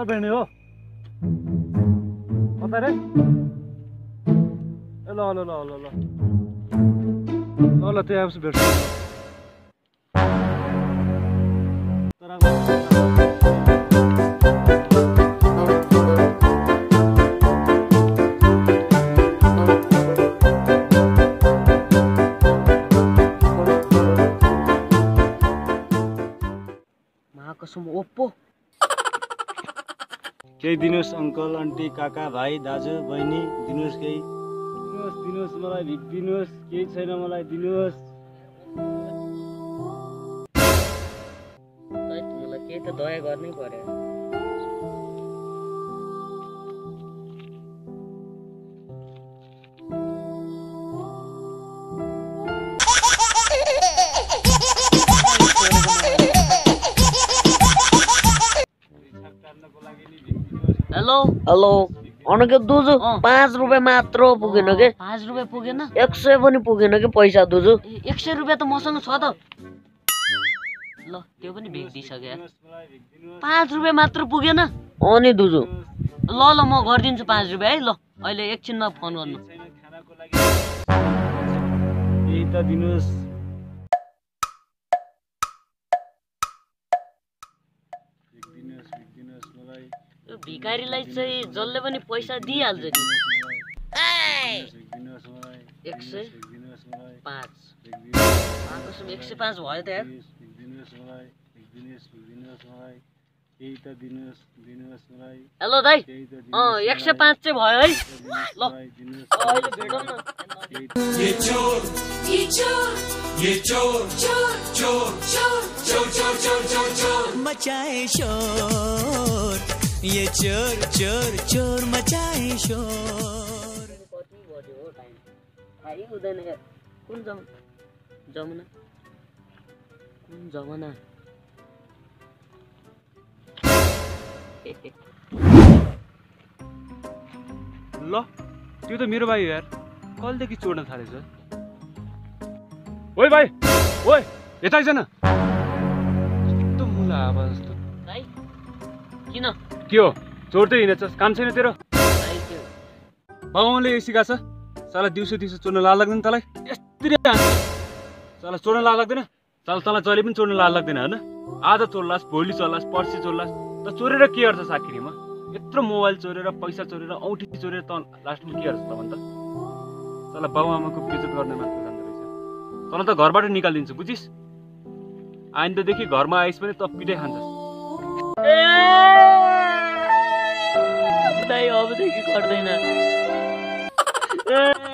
कता बेर्ने हो कता रे ए ल ल ल ल ल ल ल त्यहाँ आएपछि भेट्छु तर अब- महाकसम ओप्पो केही दिनुहोस् अङ्कल आन्टी काका भाइ दाजु बहिनी दिनुहोस् केही। दिनुहोस् दिनुहोस् मलाई भिख दिनुहोस् केही छैन मलाई दिनुहोस्। केही त दया गर्नै पर्यो। हेलो हेलो अनके दुजु पाँच रुपियाँ मात्र पुगेन के पाँच रुपियाँ पुगेन एक सय पनि पुगेन कि पैसा दुजु एक सय रुपियाँ त मसँग छ त ल त्यो पनि यार। पाँच रुपियाँ मात्र पुगेन अनि दुजु ल ल म गरिदिन्छु पाँच रुपियाँ है ल अहिले एकछिनमा फोन गर्नु त दिनुहोस् त्यो भिखारीलाई चाहिँ जसले पनि पैसा दिइहाल्छ नि। एक सय पाँच। एक सय पाँच भयो त हेलो दाइ अँ एक सय पाँच चाहिँ भयो है। ल। अहिले ये चोर चोर चोर मचाए शोर। थाहै हुँदैन कुन जम जमुना? कुन जमाना? ल त्यो त मेरो भाइ यार। कहिलेदेखि चोड्न थालेछ? ओइ भाइ ओइ यता आइज न। कस्तो मुला आवाज जस्तो। भाइ किन? के हो चोर्दै हिँडेछस् काम छैन तेरो। यही सिकाएको छ। साला दिउँसो दिउँसो चोर्न लाल लाग्दैन तँलाई। यस्तरी साला चोर्न लाल लाग्दैन साला तँलाई जहिले पनि चोर्न लाल लाग्दैन होइन? आज चोर्लास् भोलि चोर्लास् पर्सि चोर्लास्। त चोरेर के गर्छस् आखिरीमा यत्रो मोबाइल चोरेर पैसा चोरेर औँठी चोरेर त लास्टमा के गर्छस् त भन् त? साला बाउ आमाको बेजत गर्ने मात्र जान्दो रहेछ। तँलाई त घरबाट निकालिदिन्छु बुझिस्? आइन्दादेखि घरमा आइस पनि त पिटाइ खान्छस्। नहीं अब देखिए कर देना।